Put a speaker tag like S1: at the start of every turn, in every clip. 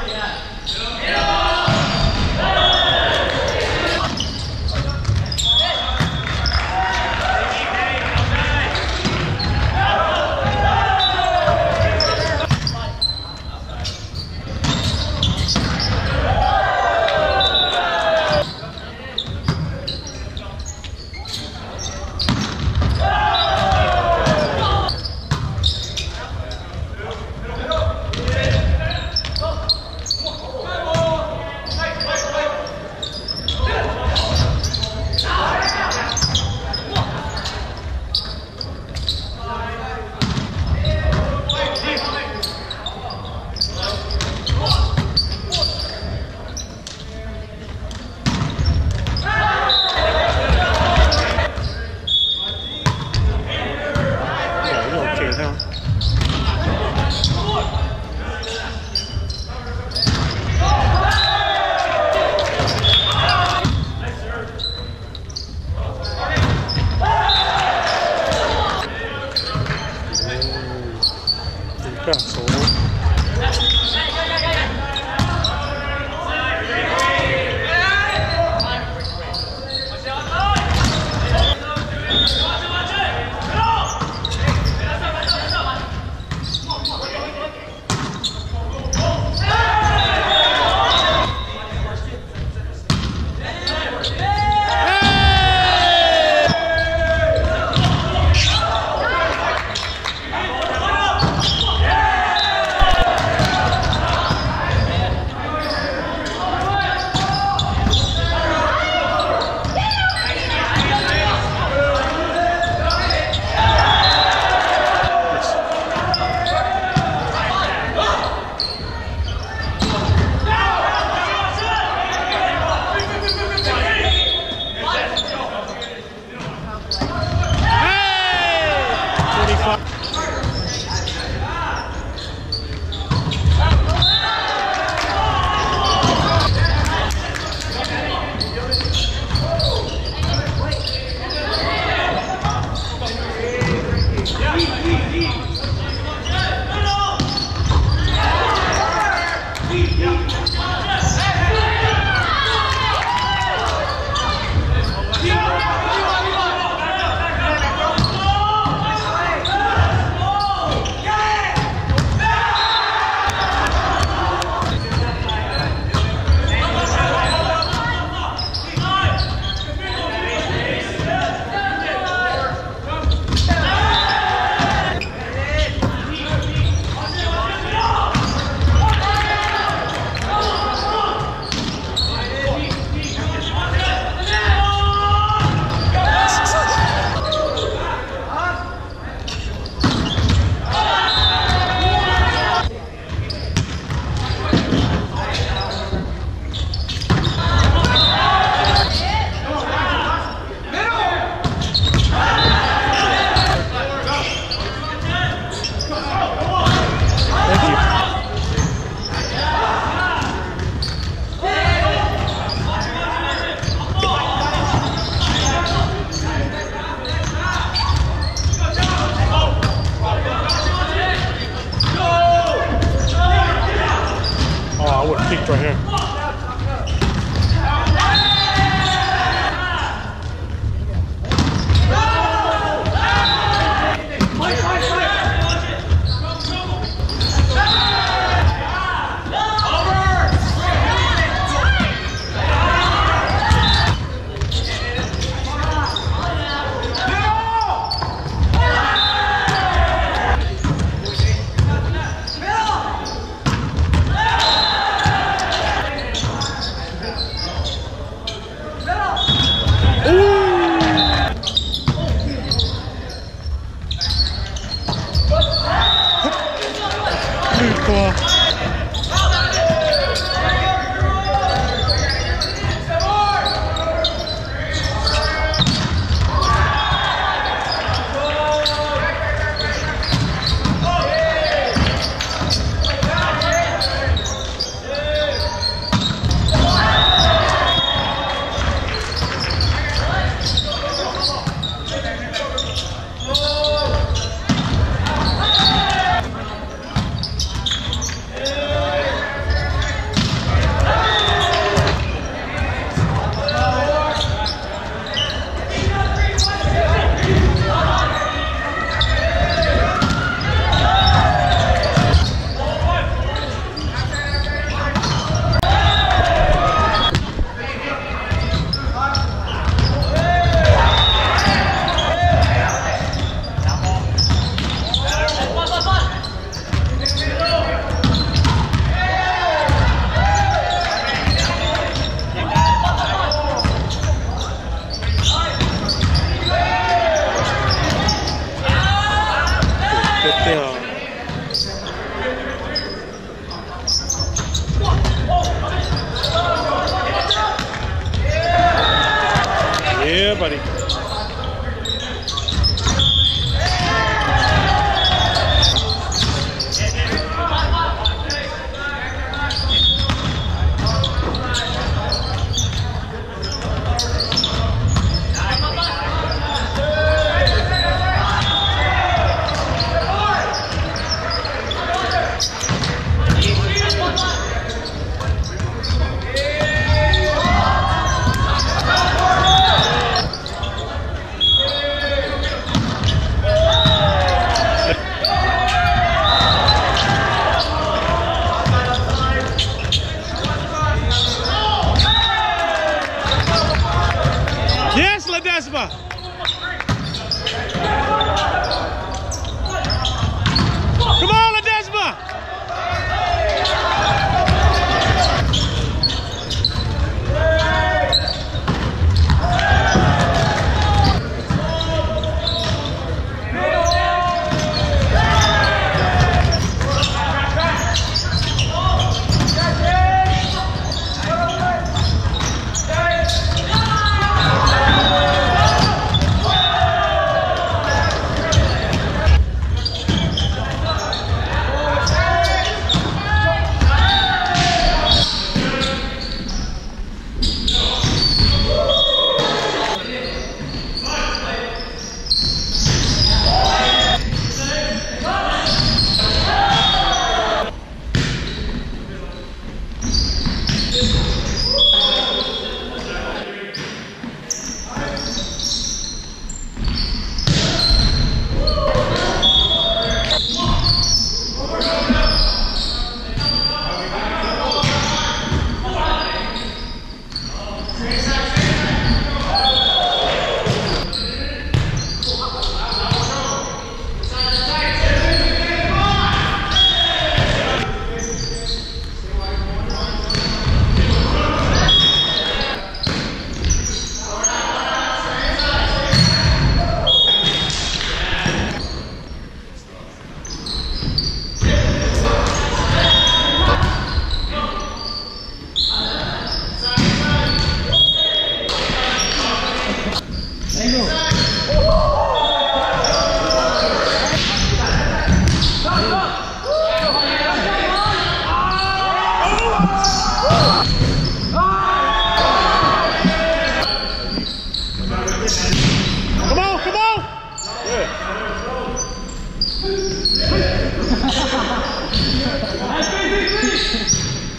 S1: Oh, yeah.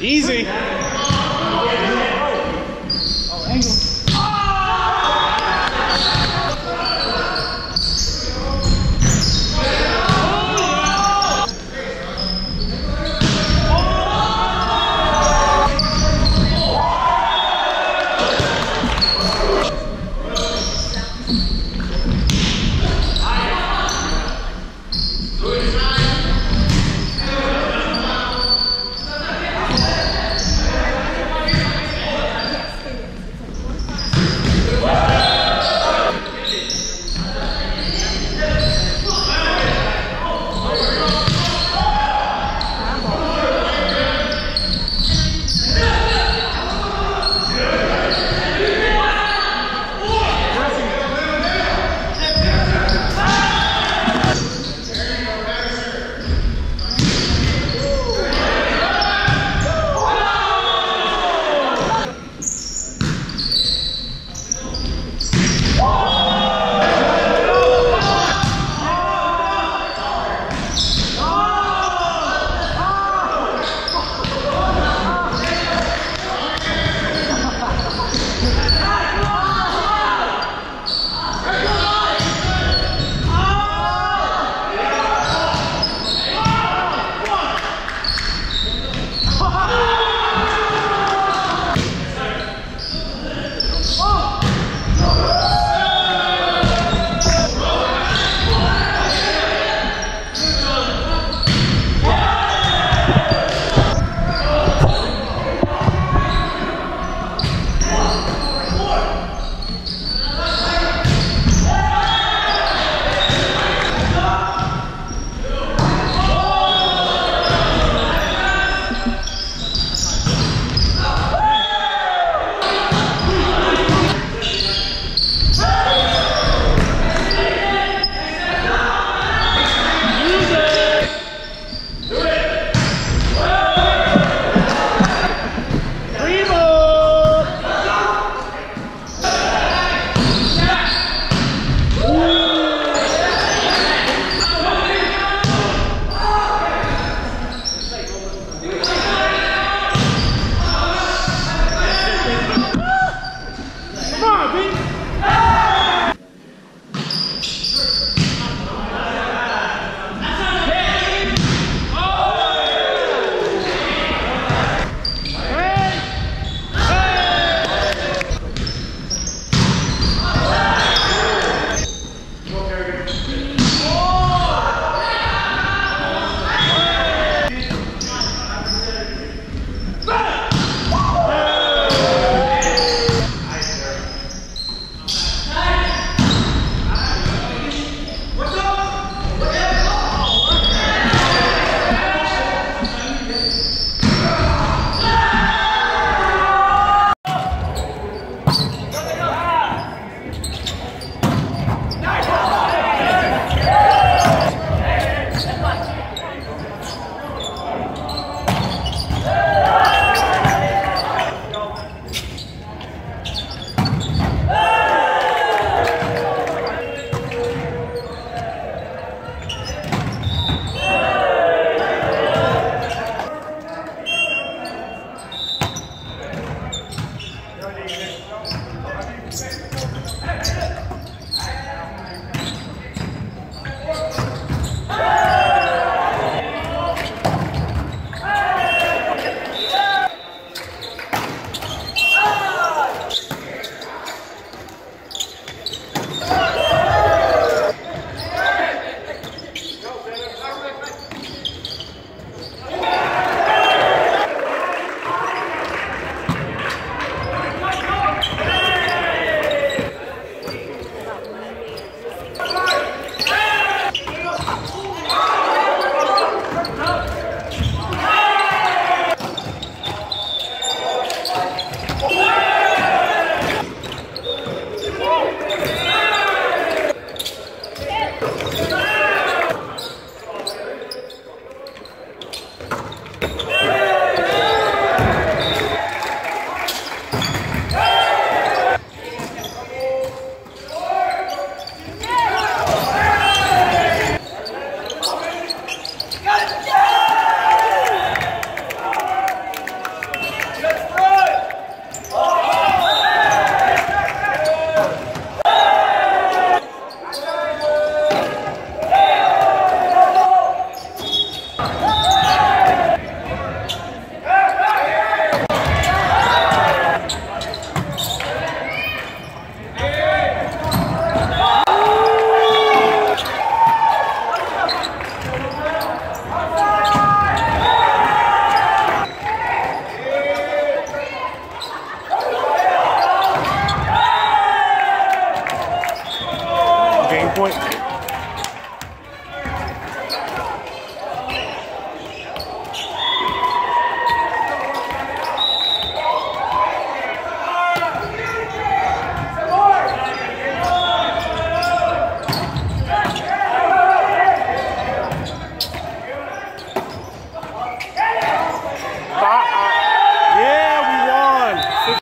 S1: Easy.